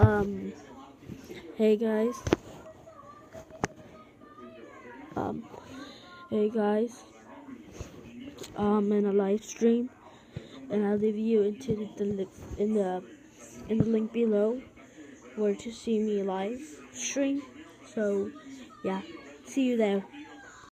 Um, hey guys. Um, hey guys. Um, in a live stream, and I'll leave you into the, in the in the link below where to see me live stream. So, yeah, see you there.